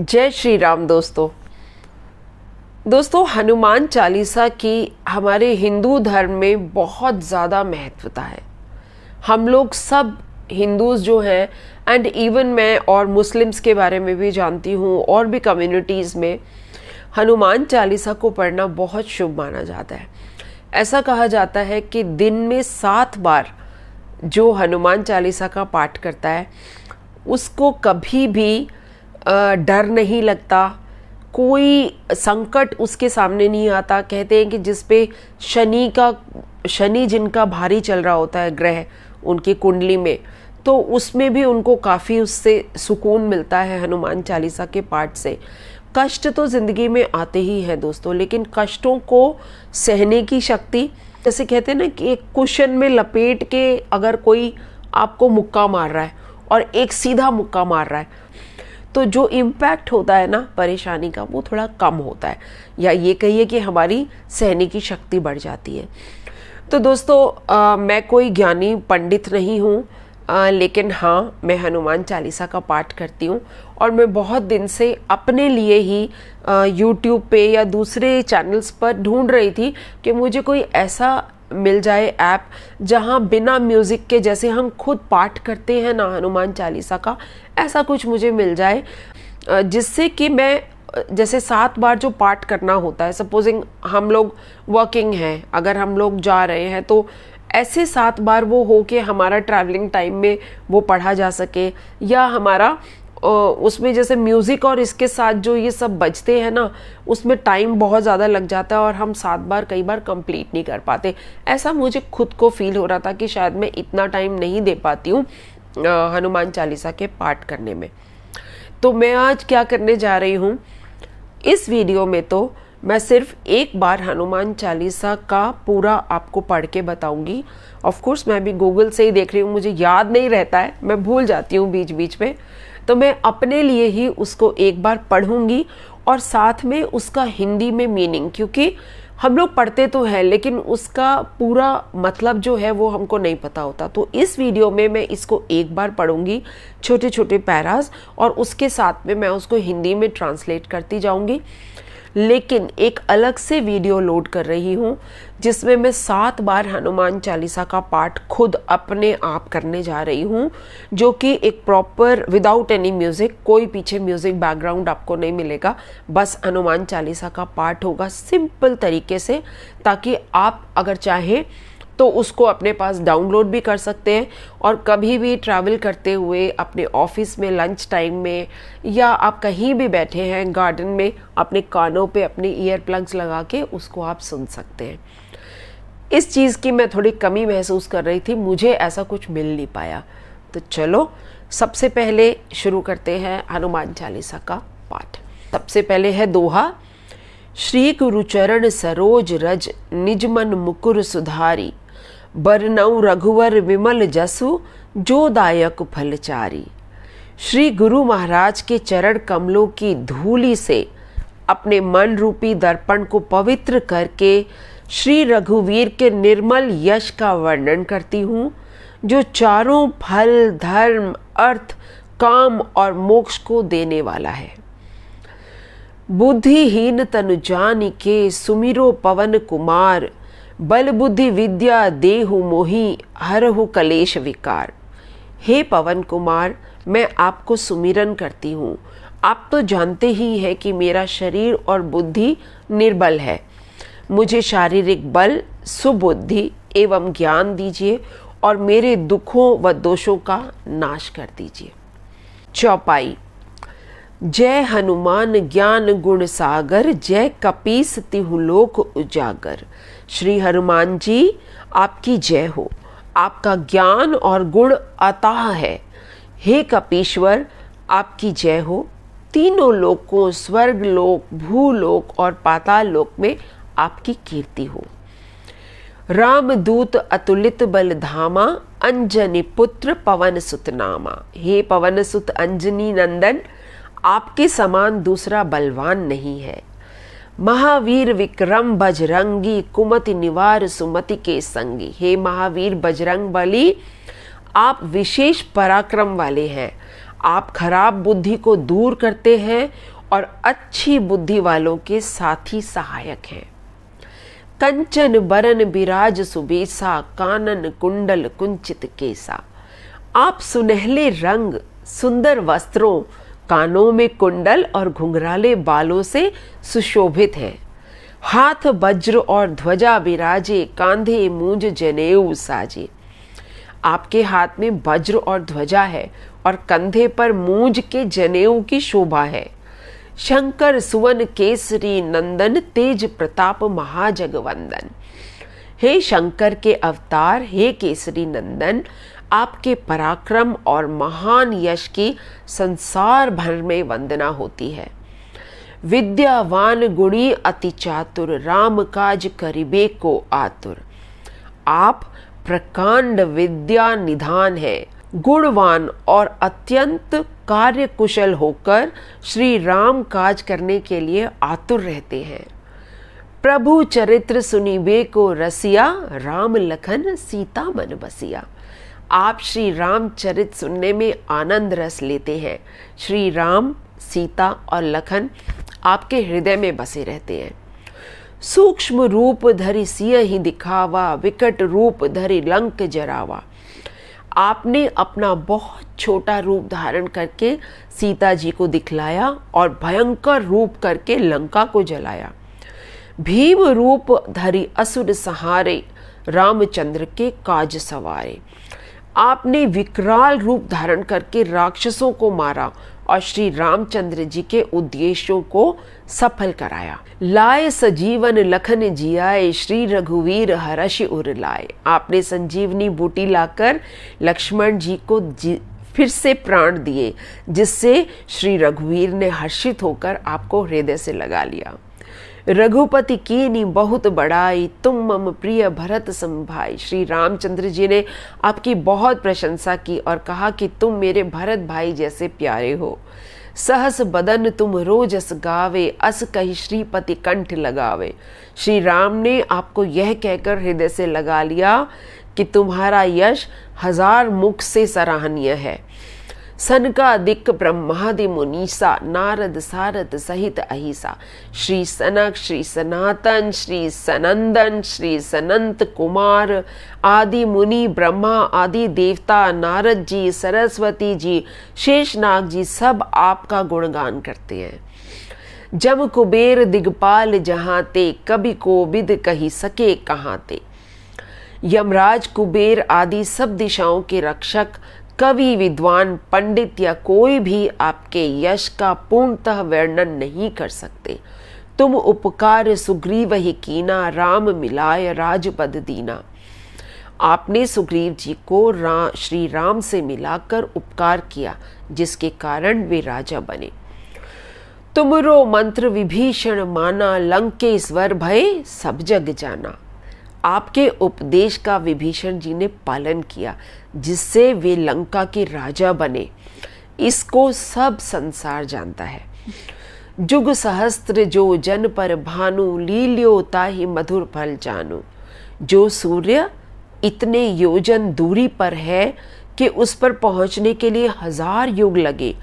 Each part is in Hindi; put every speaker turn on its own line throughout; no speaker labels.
जय श्री राम दोस्तों। दोस्तों, हनुमान चालीसा की हमारे हिंदू धर्म में बहुत ज़्यादा महत्वता है। हम लोग सब हिंदूज जो हैं एंड इवन मैं और मुस्लिम्स के बारे में भी जानती हूँ और भी कम्युनिटीज़ में, हनुमान चालीसा को पढ़ना बहुत शुभ माना जाता है। ऐसा कहा जाता है कि दिन में सात बार जो हनुमान चालीसा का पाठ करता है, उसको कभी भी डर नहीं लगता। कोई संकट उसके सामने नहीं आता। कहते हैं कि जिस पे शनि का, शनि जिनका भारी चल रहा होता है ग्रह उनकी कुंडली में तो उसमें भी उनको काफ़ी उससे सुकून मिलता है हनुमान चालीसा के पाठ से। कष्ट तो ज़िंदगी में आते ही हैं दोस्तों, लेकिन कष्टों को सहने की शक्ति, जैसे कहते हैं ना कि एक कुशन में लपेट के अगर कोई आपको मुक्का मार रहा है और एक सीधा मुक्का मार रहा है तो जो इम्पैक्ट होता है ना परेशानी का वो थोड़ा कम होता है। या ये कहिए कि हमारी सहने की शक्ति बढ़ जाती है। तो दोस्तों आ, मैं कोई ज्ञानी पंडित नहीं हूँ लेकिन हाँ मैं हनुमान चालीसा का पाठ करती हूँ और मैं बहुत दिन से अपने लिए ही यूट्यूब पे या दूसरे चैनल्स पर ढूंढ रही थी कि मुझे कोई ऐसा मिल जाए ऐप, जहाँ बिना म्यूज़िक के जैसे हम खुद पाठ करते हैं ना हनुमान चालीसा का, ऐसा कुछ मुझे मिल जाए जिससे कि मैं जैसे सात बार जो पाठ करना होता है सपोजिंग हम लोग वर्किंग हैं, अगर हम लोग जा रहे हैं तो ऐसे सात बार वो हो के हमारा ट्रैवलिंग टाइम में वो पढ़ा जा सके, या हमारा उसमें जैसे म्यूज़िक और इसके साथ जो ये सब बजते हैं ना, उसमें टाइम बहुत ज़्यादा लग जाता है और हम सात बार, कई बार कंप्लीट नहीं कर पाते। ऐसा मुझे खुद को फील हो रहा था कि शायद मैं इतना टाइम नहीं दे पाती हूँ हनुमान चालीसा के पाठ करने में। तो मैं आज क्या करने जा रही हूँ, इस वीडियो में तो मैं सिर्फ़ एक बार हनुमान चालीसा का पूरा आपको पढ़ के बताऊँगी। ऑफ़ कोर्स मैं भी गूगल से ही देख रही हूँ, मुझे याद नहीं रहता है, मैं भूल जाती हूँ बीच बीच में। तो मैं अपने लिए ही उसको एक बार पढ़ूँगी और साथ में उसका हिंदी में मीनिंग क्योंकि हम लोग पढ़ते तो हैं, लेकिन उसका पूरा मतलब जो है वो हमको नहीं पता होता। तो इस वीडियो में मैं इसको एक बार पढ़ूँगी छोटे छोटे पैराज और उसके साथ में मैं उसको हिंदी में ट्रांसलेट करती जाऊँगी। लेकिन एक अलग से वीडियो लोड कर रही हूँ, जिसमें मैं सात बार हनुमान चालीसा का पाठ खुद अपने आप करने जा रही हूँ, जो कि एक प्रॉपर विदाउट एनी म्यूज़िक कोई पीछे म्यूज़िक बैकग्राउंड आपको नहीं मिलेगा। बस हनुमान चालीसा का पाठ होगा सिंपल तरीके से, ताकि आप अगर चाहें तो उसको अपने पास डाउनलोड भी कर सकते हैं और कभी भी ट्रैवल करते हुए अपने ऑफ़िस में लंच टाइम में या आप कहीं भी बैठे हैं गार्डन में, अपने कानों पे अपने ईयर प्लग्स लगा के उसको आप सुन सकते हैं। इस चीज़ की मैं थोड़ी कमी महसूस कर रही थी, मुझे ऐसा कुछ मिल नहीं पाया। तो चलो, सबसे पहले शुरू करते हैं हनुमान चालीसा का पाठ। सबसे पहले है दोहा, श्री गुरुचरण सरोज रज निजमन मुकुर सुधारी बरनऊ रघुवर विमल जसु, जो दायक फलचारी श्री गुरु महाराज के चरण कमलों की धूली से अपने मन रूपी दर्पण को पवित्र करके श्री रघुवीर के निर्मल यश का वर्णन करती हूँ, जो चारों फल, धर्म, अर्थ, काम और मोक्ष को देने वाला है। बुद्धिहीन तनु जान के सुमिरो पवन कुमार बल बुद्धि विद्या देहु मोही हरहु कलेश विकार। हे पवन कुमार, मैं आपको सुमिरन करती हूँ। आप तो जानते ही हैं कि मेरा शरीर और बुद्धि निर्बल है। मुझे शारीरिक बल, सुबुद्धि एवं ज्ञान दीजिए और मेरे दुखों व दोषों का नाश कर दीजिए। चौपाई। जय हनुमान ज्ञान गुण सागर, जय कपीस तिहुलोक उजागर। श्री हनुमान जी, आपकी जय हो। आपका ज्ञान और गुण अताह है। हे कपीश्वर, आपकी जय हो। तीनों लोकों, स्वर्ग लोक भूलोक और पाताल लोक में आपकी कीर्ति हो। राम दूत अतुलित बल धामा, अंजनी पुत्र पवन सुत नामा हे पवन सुत, अंजनी नंदन आपके समान दूसरा बलवान नहीं है। महावीर विक्रम बजरंगी कुमति निवार सुमति के संगी। हे महावीर बजरंग बली, आप विशेष पराक्रम वाले हैं। आप खराब बुद्धि को दूर करते हैं और अच्छी बुद्धि वालों के साथी सहायक हैं। कंचन बरन बिराज सुबेसा, कानन कुंडल कुंचित केसा। आप सुनहले रंग, सुंदर वस्त्रों कानों में कुंडल और घुंघराले बालों से सुशोभित हैं। हाथ वज्र और ध्वजा विराजे, कांधे मूंज जनेऊ साजे। आपके हाथ में वज्र और ध्वजा है और कंधे पर मूंज के जनेऊ की शोभा है। शंकर, सुवन, केसरी, नंदन, तेज प्रताप, महाजगवंदन। हे शंकर के अवतार, हे केसरी, नंदन आपके पराक्रम और महान यश की संसार भर में वंदना होती है। विद्यावान गुणी अति चातुर, राम काज करिबे को आतुर। आप प्रकांड विद्या निधान है। गुणवान और अत्यंत कार्य कुशल होकर श्री राम काज करने के लिए आतुर रहते हैं। प्रभु चरित्र सुनिबे को रसिया, राम लखन सीता मन बसिया। आप श्री राम चरित सुनने में आनंद रस लेते हैं। श्री राम, सीता और लखन आपके हृदय में बसे रहते हैं। सूक्ष्म रूप धरि सिय ही दिखावा, विकट रूप धरि लंक जरावा। आपने अपना बहुत छोटा रूप धारण करके सीता जी को दिखलाया और भयंकर रूप करके लंका को जलाया। भीम रूप धरी असुर सहारे, रामचंद्र के काज सवारे। आपने विकराल रूप धारण करके राक्षसों को मारा और श्री रामचंद्र जी के उद्देश्यों को सफल कराया। लाए सजीवन लखन जियाए श्री रघुवीर हर्ष उर लाए। आपने संजीवनी बूटी लाकर लक्ष्मण जी को जी, फिर से प्राण दिए जिससे श्री रघुवीर ने हर्षित होकर आपको हृदय से लगा लिया। रघुपति की नी बहुत बड़ाई, तुम मम प्रिय भरत संभाई। श्री रामचंद्र जी ने आपकी बहुत प्रशंसा की और कहा कि तुम मेरे भरत भाई जैसे प्यारे हो। सहस बदन तुम रोजस गावे, अस कही श्रीपति कंठ लगावे। श्री राम ने आपको यह कहकर हृदय से लगा लिया कि तुम्हारा यश हज़ार मुख से सराहनीय है। सनकादिक ब्रह्मादि मुनीसा, नारद सारद सहित अहिसा। श्री सनक, श्री सनातन, श्री सनंदन, श्री सनंत कुमार, आदि मुनि, ब्रह्मा, आदि देवता, नारद जी, सरस्वती जी, शेषनाग जी, सब आपका गुणगान करते हैं। जम कुबेर दिगपाल जहाँ ते, कभी को विद कही सके कहाँ ते। यमराज, कुबेर आदि सब दिशाओं के रक्षक कवि विद्वान पंडित या कोई भी आपके यश का पूर्णतः वर्णन नहीं कर सकते। तुम उपकार सुग्रीव ही कीना राम मिलाय राजपद दीना। आपने सुग्रीव जी को रा, श्री राम से मिलाकर उपकार किया जिसके कारण वे राजा बने। तुमरो मंत्र विभीषण माना लंकेश्वर भय सब जग जाना। आपके उपदेश का विभीषण जी ने पालन किया, जिससे वे लंका के राजा बने। इसको सब संसार जानता है। जुग सहस्त्र जो जन पर भानु, लील्यो ताहि मधुर फल जानु। जो सूर्य इतने योजन दूरी पर है कि उस पर पहुँचने के लिए हज़ार युग लगे।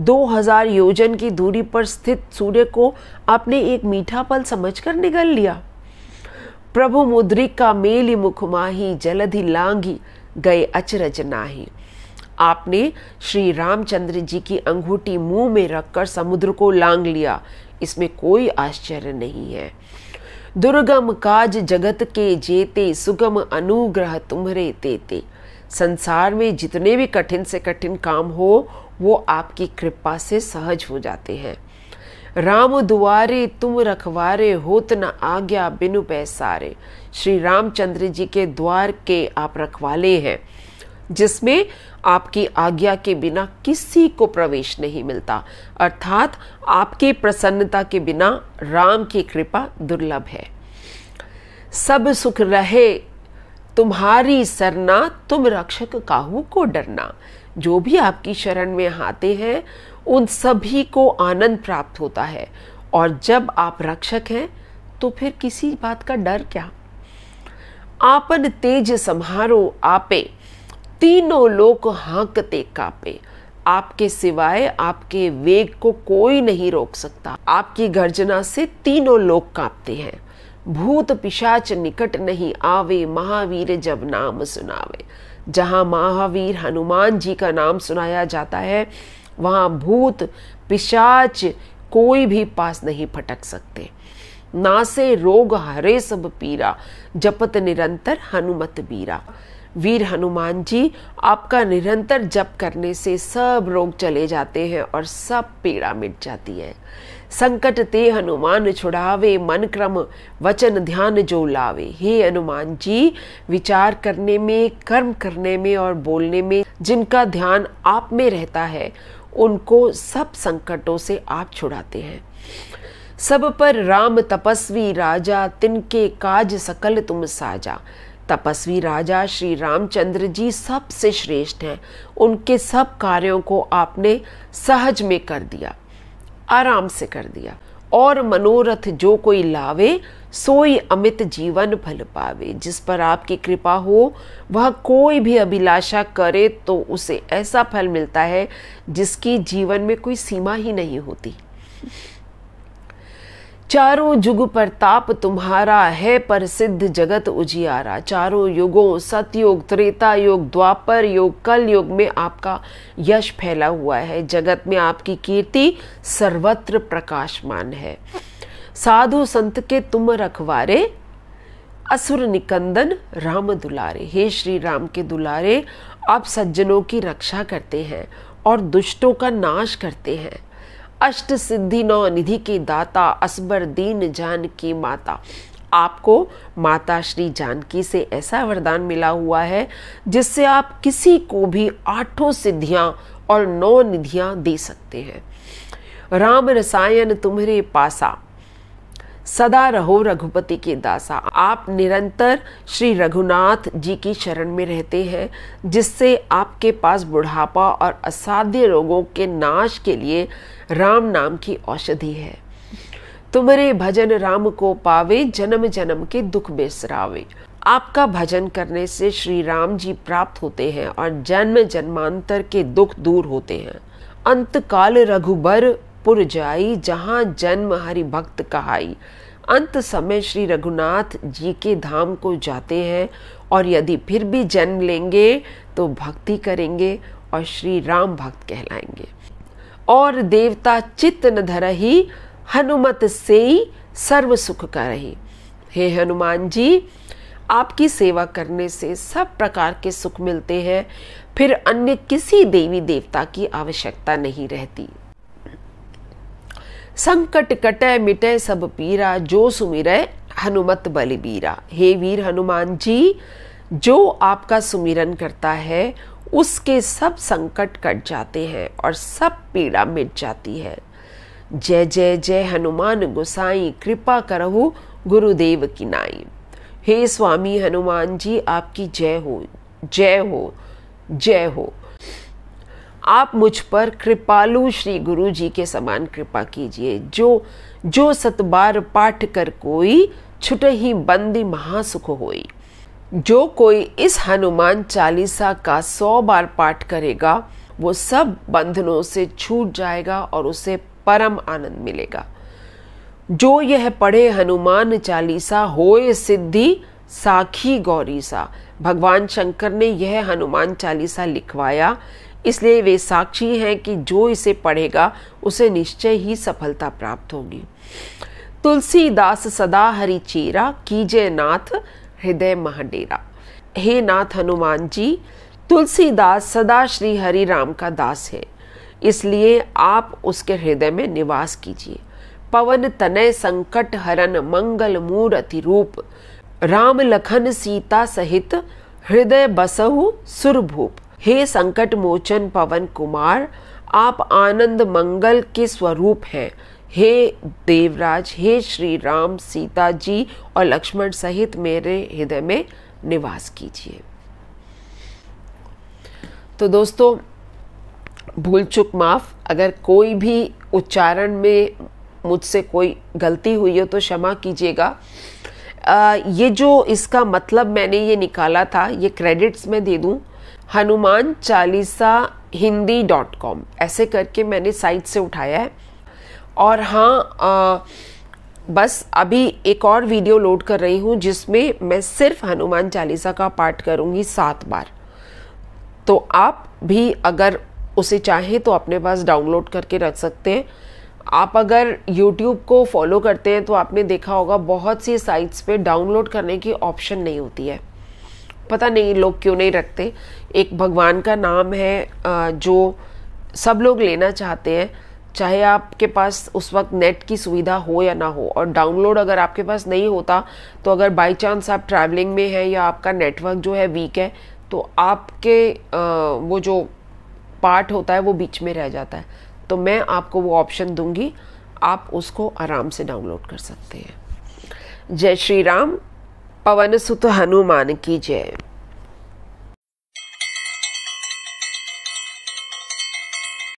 दो हज़ार योजन की दूरी पर स्थित सूर्य को आपने एक मीठा पल समझकर निगल लिया। प्रभु मुद्रिका मेली मुखमाही जलधि लांगी गए अचरज नाही। आपने श्री रामचंद्र जी की अंगूठी मुँह में रखकर समुद्र को लांग लिया। इसमें कोई आश्चर्य नहीं है। दुर्गम काज जगत के जेते, सुगम अनुग्रह तुम्हरे तेते संसार में जितने भी कठिन से कठिन काम हो, वो आपकी कृपा से सहज हो जाते हैं। राम दुआरे, तुम रखवारे, होत न आज्ञा बिनु पैसारे। श्री रामचंद्र जी के द्वार के आप रखवाले हैं, जिसमें आपकी आज्ञा के बिना किसी को प्रवेश नहीं मिलता। अर्थात आपकी प्रसन्नता के बिना राम की कृपा दुर्लभ है। सब सुख रहे, तुम्हारी सरना, तुम रक्षक काहू को डरना। जो भी आपकी शरण में आते हैं उन सभी को आनंद प्राप्त होता है। और जब आप रक्षक हैं तो फिर किसी बात का डर क्या? आपन तेज संहारो आपे, तीनों लोक हाँकते कापे। आपके सिवाय आपके वेग को कोई नहीं रोक सकता। आपकी गर्जना से तीनों लोग कांपते हैं। भूत पिशाच निकट नहीं आवे, महावीर जब नाम सुनावे। जहाँ महावीर हनुमान जी का नाम सुनाया जाता है वहाँ भूत, पिशाच कोई भी पास नहीं फटक सकते। ना से रोग हरे सब पीरा, जपत निरंतर हनुमत बीरा। वीर हनुमान जी, आपका निरंतर जप करने से सब रोग चले जाते हैं और सब पीड़ा मिट जाती है। संकट ते हनुमान छुड़ावे मन क्रम वचन ध्यान जो लावे। हे हनुमान जी, विचार करने में, कर्म करने में और बोलने में जिनका ध्यान आप में रहता है उनको सब संकटों से आप छुड़ाते हैं। सब पर राम तपस्वी राजा, तिनके काज सकल तुम साजा। तपस्वी राजा श्री रामचंद्र जी सबसे श्रेष्ठ हैं। उनके सब कार्यों को आपने सहज में कर दिया, आराम से कर दिया। और मनोरथ जो कोई लावे, सोई अमित जीवन फल पावे। जिस पर आपकी कृपा हो, वह कोई भी अभिलाषा करे तो उसे ऐसा फल मिलता है जिसकी जीवन में कोई सीमा ही नहीं होती। चारों पर ताप तुम्हारा है, पर सिद्ध जगत उजियारा। चारों युगों, सतयुग त्रेता युग द्वापर युग कल युग में आपका यश फैला हुआ है। जगत में आपकी कीर्ति सर्वत्र प्रकाशमान है। साधु संत के तुम रखवारे, असुर निकंदन राम दुलारे। हे श्री राम के दुलारे, आप सज्जनों की रक्षा करते हैं और दुष्टों का नाश करते हैं। अष्ट सिद्धि नौ निधि की दाता असबर दीन जान की माता। आपको माता श्री जानकी से ऐसा वरदान मिला हुआ है, जिससे आप किसी को भी आठों सिद्धियाँ और नौ निधियाँ दे सकते हैं। राम रसायन तुम्हारे पासा, सदा रहो रघुपति के दासा। आप निरंतर श्री रघुनाथ जी की शरण में रहते हैं, जिससे आपके पास बुढ़ापा और असाध्य रोगों के नाश के लिए राम नाम की औषधि है। तुम्हारे भजन राम को पावे जन्म जन्म के दुख बेसरावे। आपका भजन करने से श्री राम जी प्राप्त होते हैं और जन्म जन्मांतर के दुख दूर होते हैं। अंत काल रघुबर पुर जाई, जहाँ जन्म हरि भक्त कहाई। अंत समय श्री रघुनाथ जी के धाम को जाते हैं और यदि फिर भी जन्म लेंगे तो भक्ति करेंगे और श्री राम भक्त कहलाएँगे। और देवता चित्त न धरही, हनुमत से ही सर्व सुख करही। हे हनुमान जी, आपकी सेवा करने से सब प्रकार के सुख मिलते हैं, फिर अन्य किसी देवी देवता की आवश्यकता नहीं रहती। संकट कटे मिटे सब पीरा, जो सुमिरे हनुमत बलिबीरा हे वीर हनुमान जी, जो आपका सुमिरन करता है उसके सब संकट कट जाते हैं और सब पीड़ा मिट जाती है। जय जय जय, हनुमान गुसाई, कृपा करहु गुरुदेव की नाई। हे स्वामी हनुमान जी, आपकी जय हो जय हो जय हो। आप मुझ पर कृपालु श्री गुरु जी के समान कृपा कीजिए। जो जो सतबार पाठ कर कोई छुट ही बंदी महासुख होई। जो कोई इस हनुमान चालीसा का सौ बार पाठ करेगा, वो सब बंधनों से छूट जाएगा और उसे परम आनंद मिलेगा। जो यह पढ़े हनुमान चालीसा होए सिद्धि, साखी गौरी सा भगवान शंकर ने यह हनुमान चालीसा लिखवाया। इसलिए वे साक्षी हैं कि जो इसे पढ़ेगा, उसे निश्चय ही सफलता प्राप्त होगी। तुलसीदास सदा हरि चीरा, कीजय नाथ हृदय महाडेरा। हे नाथ हनुमान जी, तुलसीदास सदा श्री हरि राम का दास है। इसलिए आप उसके हृदय में निवास कीजिए। पवन तनय संकट हरन मंगल मूर्ति रूप। राम लखन सीता सहित हृदय बसहु सुरभूप हे संकट मोचन पवन कुमार, आप आनंद मंगल के स्वरूप हैं। हे देवराज, हे श्री राम सीता जी और लक्ष्मण सहित मेरे हृदय में निवास कीजिए। तो दोस्तों, भूल चुक माफ़, अगर कोई भी उच्चारण में मुझसे कोई गलती हुई हो तो क्षमा कीजिएगा। ये जो इसका मतलब मैंने ये निकाला था, ये क्रेडिट्स में दे दूँ, हनुमान चालीसा हिंदी डॉट कॉम ऐसे करके मैंने साइट से उठाया है। और हाँ आ, बस अभी एक और वीडियो लोड कर रही हूँ जिसमें मैं सिर्फ़ हनुमान चालीसा का पाठ करूँगी सात बार। तो आप भी अगर उसे चाहें तो अपने पास डाउनलोड करके रख सकते हैं। आप अगर YouTube को फॉलो करते हैं तो आपने देखा होगा बहुत सी साइट्स पे डाउनलोड करने की ऑप्शन नहीं होती है। पता नहीं लोग क्यों नहीं रखते? एक भगवान का नाम है जो सब लोग लेना चाहते हैं। चाहे आपके पास उस वक्त नेट की सुविधा हो या ना हो, और डाउनलोड अगर आपके पास नहीं होता तो अगर बाई चांस आप ट्रैवलिंग में हैं या आपका नेटवर्क जो है वीक है तो आपके वो जो पार्ट होता है वो बीच में रह जाता है। तो मैं आपको वो ऑप्शन दूँगी। आप उसको आराम से डाउनलोड कर सकते हैं। जय श्री राम। पवन सुत हनुमान की जय।